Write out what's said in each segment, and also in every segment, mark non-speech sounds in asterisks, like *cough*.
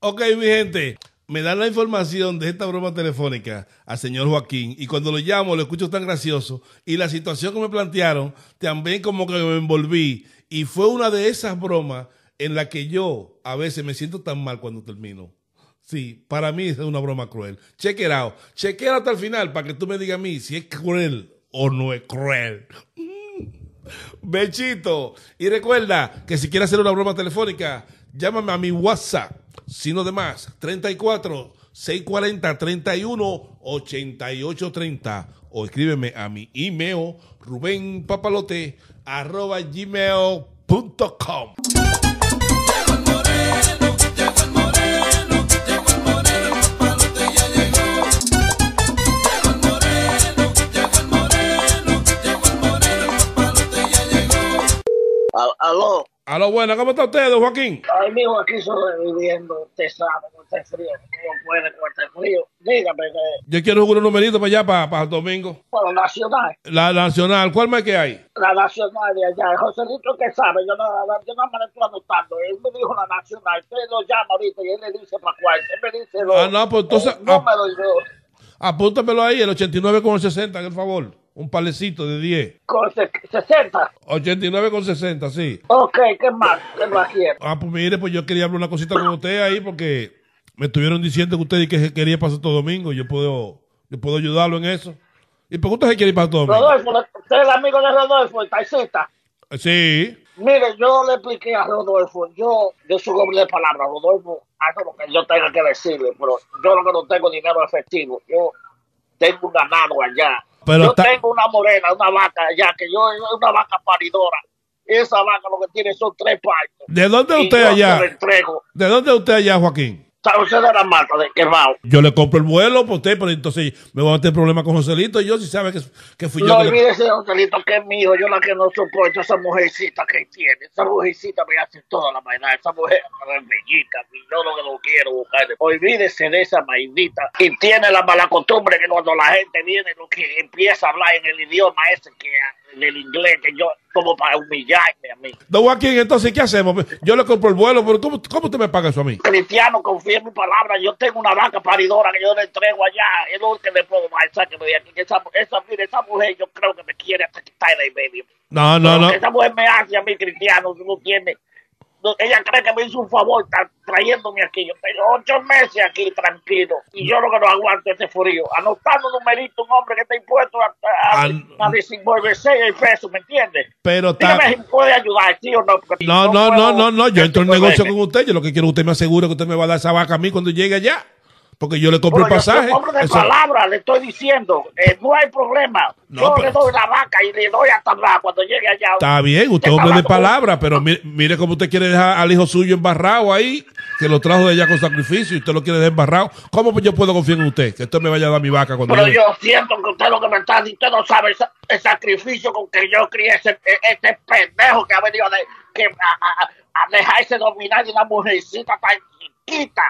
Ok, mi gente, me dan la información de esta broma telefónica al señor Joaquín y cuando lo llamo lo escucho tan gracioso y la situación que me plantearon también como que me envolví y fue una de esas bromas en la que yo a veces me siento tan mal cuando termino. Sí, para mí es una broma cruel. Check it out. Check hasta el final para que tú me digas a mí si es cruel o no es cruel. Bechito. Y recuerda que si quieres hacer una broma telefónica, llámame a mi WhatsApp. Sino de más, 34 640 31 88 30 o escríbeme a mi email rubenpapalote arroba gmail.com. Aló. Aló, buena, ¿cómo está usted, don Joaquín? Ay, mijo, aquí sobreviviendo. Usted sabe, con este frío. ¿Cómo puede con este frío? Dígame, que, Yo quiero jugar un numerito para allá, para, para Domingo. bueno, nacional. La nacional, ¿cuál más que hay? La nacional de allá. Joselito, que sabe? Yo no, yo no me lo estoy anotando. Él me dijo la nacional. Usted lo llama ahorita y él le dice para cuál. Él me dice lo, Ah, no, pues entonces, el número y yo. Apúntamelo ahí, el 89 con el 60, por favor. Un palecito de 10. Con se- 60. 89 con 60, sí. Ok, ¿qué más? ¿Qué más quiere? Ah, pues mire, pues yo quería hablar una cosita con usted ahí porque me estuvieron diciendo que usted que quería para Santo Domingo. Yo puedo, yo puedo ayudarlo en eso. ¿Y por qué usted se quiere ir para Santo Domingo? Rodolfo, usted es el amigo de Rodolfo, el taxista. Sí. Mire, yo le expliqué a Rodolfo, yo, yo soy hombre de palabra, Rodolfo hace lo que yo tenga que decirle, pero yo lo que no tengo dinero efectivo, yo tengo un ganado allá, Pero yo está- tengo una morena, una vaca allá, que yo es una vaca paridora, esa vaca lo que tiene son tres partos. ¿De dónde usted allá? ¿De dónde usted allá, Joaquín? ¿Sabe usted de la mata de Quemao? Yo le compro el vuelo por usted, pero entonces me voy a meter problemas con Joselito. Y yo si sabe que, que fui yo. No que le- olvídese, Joselito, que es mi hijo, yo la que no soporto esa mujercita que tiene. Esa mujercita me hace toda la vaina. Esa mujer es bellita, y yo lo que no quiero buscarle. Olvídese de esa vainita. Y tiene la mala costumbre que cuando la gente viene, lo que empieza a hablar en el idioma ese, que en el inglés, que yo, como para humillarme a mí. Don Joaquín, entonces, ¿qué hacemos? Yo le compro el vuelo, pero ¿cómo, cómo usted me paga eso a mí? Cristiano, confía en mi palabra. Yo tengo una vaca paridora que yo le entrego allá. Es lo que le puedo dar. Sáqueme de aquí. que Esa, esa, esa mujer yo creo que me quiere hasta quitar de ahí medio. No, no, no. que esa mujer me hace a mí, cristiano, no tiene. No, ella cree que me hizo un favor tra- trayéndome aquí. Yo tengo ocho meses aquí tranquilo. Y yo lo que no aguanto ese frío. Anotando numerito, un hombre que está impuesto a, a, An- a desenvolverse el peso, ¿me entiendes? Pero está. Dígame si me puede ayudar, sí o no. No, no, no, no, no. Yo entro en negocio con usted. Yo lo que quiero es que usted me asegure que usted me va a dar esa vaca a mí cuando llegue allá. Porque yo le compro el yo pasaje. hombre de Eso- palabra, le estoy diciendo. eh, no hay problema. No, yo pero- le doy la vaca y le doy hasta atrás cuando llegue allá. Está bien, usted es hombre de hablando con- palabra, pero mire, mire cómo usted quiere dejar al hijo suyo embarrado ahí, que lo trajo de allá con sacrificio y usted lo quiere dejar embarrado. ¿Cómo yo puedo confiar en usted? Que usted me vaya a dar mi vaca cuando Pero llegue? yo siento que usted lo que me está diciendo, usted no sabe el sacrificio con que yo crié ese, este pendejo que ha venido de, que, a, a- a dejarse dominar de una mujercita tan chiquita.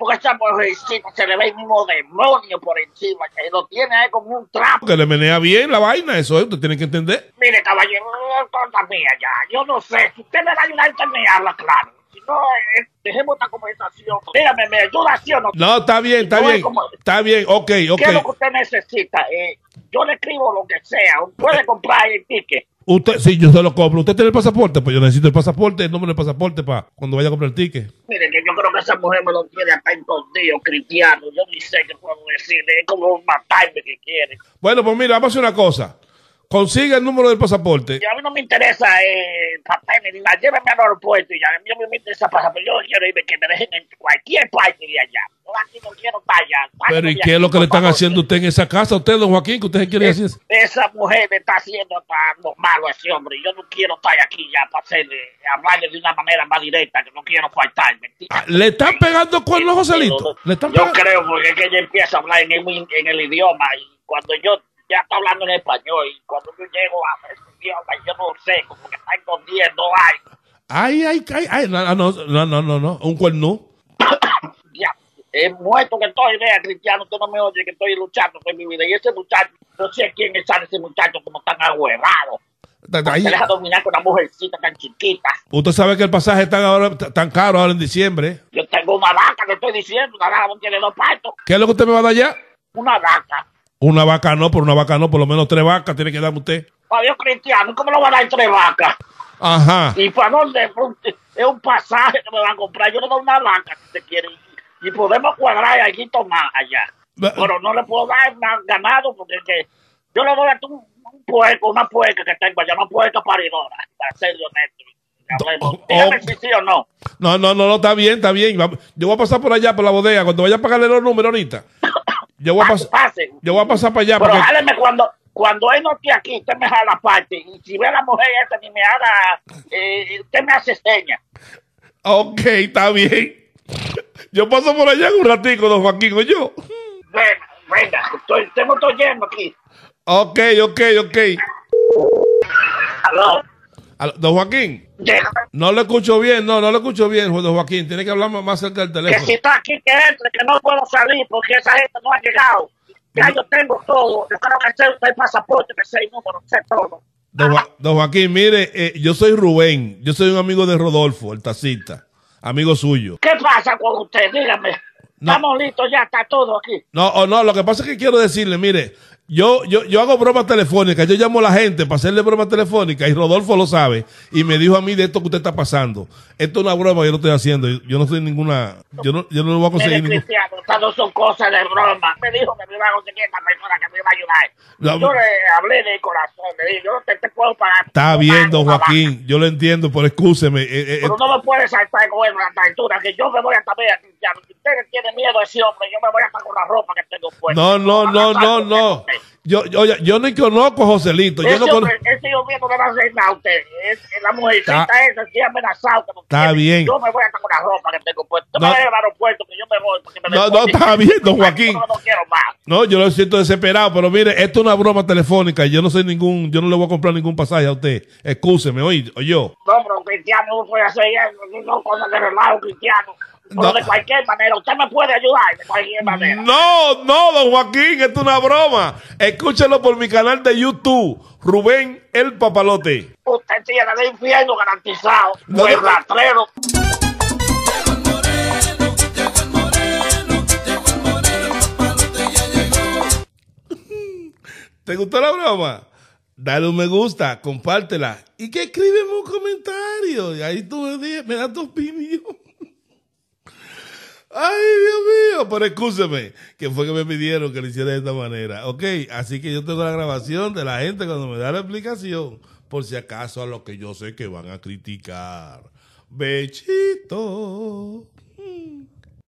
Porque esa mujercita se le ve el mismo demonio por encima, que lo tiene ahí como un trapo. Que le menea bien la vaina, eso es, usted tiene que entender. Mire, caballero, cosa mía ya. Yo no sé. Si usted me va a ayudar, usted me habla claro. Si no, eh, dejemos esta conversación. Dígame, ¿me ayuda sí o no? No, está bien, está No es bien. como- Está bien, ok, ok. ¿Qué es lo que usted necesita? Eh, yo le escribo lo que sea. Puede comprar el ticket. Usted, sí, yo se lo compro. ¿Usted tiene el pasaporte? Pues yo necesito el pasaporte, el número del pasaporte para cuando vaya a comprar el ticket. Mire, que yo creo que esa mujer me lo quiere hasta escondido, cristiano. Yo ni sé qué puedo decirle. Es como matarme que quiere. Bueno, pues mira, vamos a hacer una cosa. Consiga el número del pasaporte. A mí no me interesa eh, papeles ni nada. Lléveme al aeropuerto y ya. A mí no me interesa pasar. Pero yo quiero irme que me dejen en cualquier parte de allá. Yo aquí no quiero estar allá. Pero ¿y qué es lo que le están favor. haciendo usted en esa casa? Usted, don Joaquín, que usted quiere Es- decir. Esa mujer me está haciendo malo a ese hombre. Yo no quiero estar aquí ya para hacerle, hablarle de una manera más directa, que no quiero faltar, ¿me Ah, ¿Le están pegando cuernos, Joselito? ¿Le están Yo pegando? creo porque es que ella empieza a hablar en el, en el idioma y cuando yo ya está hablando en español y cuando yo llego a ese idioma yo no sé, como que está escondiendo algo. Ay, ay, ay, ay, no, no, no, no, no, un cuerno. *coughs* Ya, es muerto que estoy, vea, Cristiano, tú no me oyes que estoy luchando por mi vida. Y ese muchacho, no sé quién es ese muchacho como tan. Ahí- Te deja dominar con una mujercita tan chiquita. Usted sabe que el pasaje está ahora tan caro ahora en diciembre. Yo tengo una vaca, le estoy diciendo, una vaca no tiene dos partos. ¿Qué es lo que usted me va a dar ya? Una vaca. Una vaca no, por una vaca no, por lo menos tres vacas tiene que darme usted. Adiós, cristiano, ¿cómo lo va a dar tres vacas? Ajá. ¿Y para dónde? Es un pasaje que me van a comprar. Yo le doy una vaca si usted quiere. Y podemos cuadrar aquí tomar allá. Ba- Pero no le puedo dar más ganado porque es que yo le doy a tú un, puerco, una puerca que tengo allá, una puerca paridora, para ser honesto. Oh, Dígame si sí o no. No, no, no, no, está bien, está bien. Yo voy a pasar por allá, por la bodega, cuando vaya a pagarle los números ahorita. Yo voy a, pas- pase. yo voy a pasar para allá. Pero Porque... jáleme cuando, cuando él no esté aquí, usted me jala parte. Y si ve a la mujer esa ni me haga, eh, usted me hace señas. Ok, está bien. Yo paso por allá un ratico, don Joaquín, o yo. Venga, venga, estoy, tengo todo lleno aquí. Ok, ok, ok. Aló, Al- Don Joaquín, no le escucho bien, no, no le escucho bien, don Joaquín. Tiene que hablar más- cerca del Que teléfono. si está aquí, que entre, que no puedo salir porque esa gente no ha llegado. Ya yo tengo todo. Yo creo que sé el pasaporte, me sé el número, sé todo. Don, Jo- don Joaquín, mire, eh, yo soy Rubén. Yo soy un amigo de Rodolfo, el taxista. Amigo suyo. ¿Qué pasa con usted? Dígame. No. Estamos listos, ya está todo aquí. No, o no, lo que pasa es que quiero decirle, mire, yo, yo, yo hago bromas telefónicas, yo llamo a la gente para hacerle bromas telefónicas y Rodolfo lo sabe y me dijo a mí de esto que usted está pasando. Esto es una broma yo no estoy haciendo, yo no soy ninguna, yo no, yo no le voy a conseguir ningún... Cristiano, estas no son cosas de broma. Me dijo que me iba a conseguir esta persona que me iba a ayudar. No, yo le hablé de corazón, le dije, yo no te, te puedo pagar. Está No vaca. Joaquín, yo lo entiendo, pero excúseme. eh, eh, Pero no me puede saltar con él a la altura, que yo me voy a Cristiano. Si usted tiene miedo a ese hombre, yo me voy a estar con la ropa que tengo puesta. no, no, no, no, no. Yo, yo, yo ni conozco a Joselito. Yo Ese no conozco... hombre, ese hombre no le va a hacer nada a usted. Es, la mujercita Está- esa, sí no Está bien. Yo me voy a estar con la ropa que tengo puesta. No. me deja al aeropuerto, que yo me voy. Porque me No, no, está bien, don Joaquín. Yo no quiero más. No, yo lo siento desesperado, pero mire, esto es una broma telefónica. Yo no soy ningún, yo no le voy a comprar ningún pasaje a usted. Excúseme, oye, o yo. No, pero cristiano no puede hacer eso. No cosas de relajo, cristiano. Pero No. de cualquier manera, usted me puede ayudar de cualquier manera. No, no, don Joaquín, esto es una broma. Escúchelo por mi canal de YouTube, Rubén el Papalote. Usted tiene el infierno garantizado. No, no. rastrero. ¿Te gustó la broma? Dale un me gusta, compártela y que escríbeme un comentario. Y ahí tú me, me das tu opinión. Ay, Dios mío, pero escúcheme, que fue que me pidieron que lo hiciera de esta manera. Ok, así que yo tengo la grabación de la gente cuando me da la explicación, por si acaso a lo que yo sé que van a criticar. Bechito.